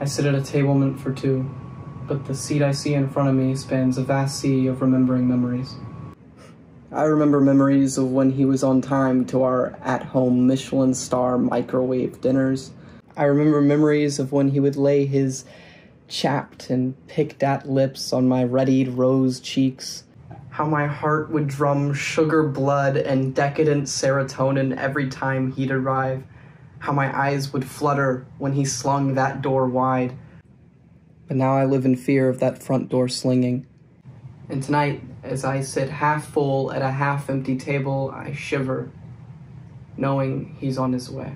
I sit at a table meant for two, but the seat I see in front of me spans a vast sea of remembering memories. I remember memories of when he was on time to our at home Michelin star microwave dinners. I remember memories of when he would lay his chapped and picked at lips on my readied rose cheeks. How my heart would drum sugar blood and decadent serotonin every time he'd arrive. How my eyes would flutter when he slung that door wide. But now I live in fear of that front door slinging. And tonight, as I sit half full at a half empty table, I shiver, knowing he's on his way.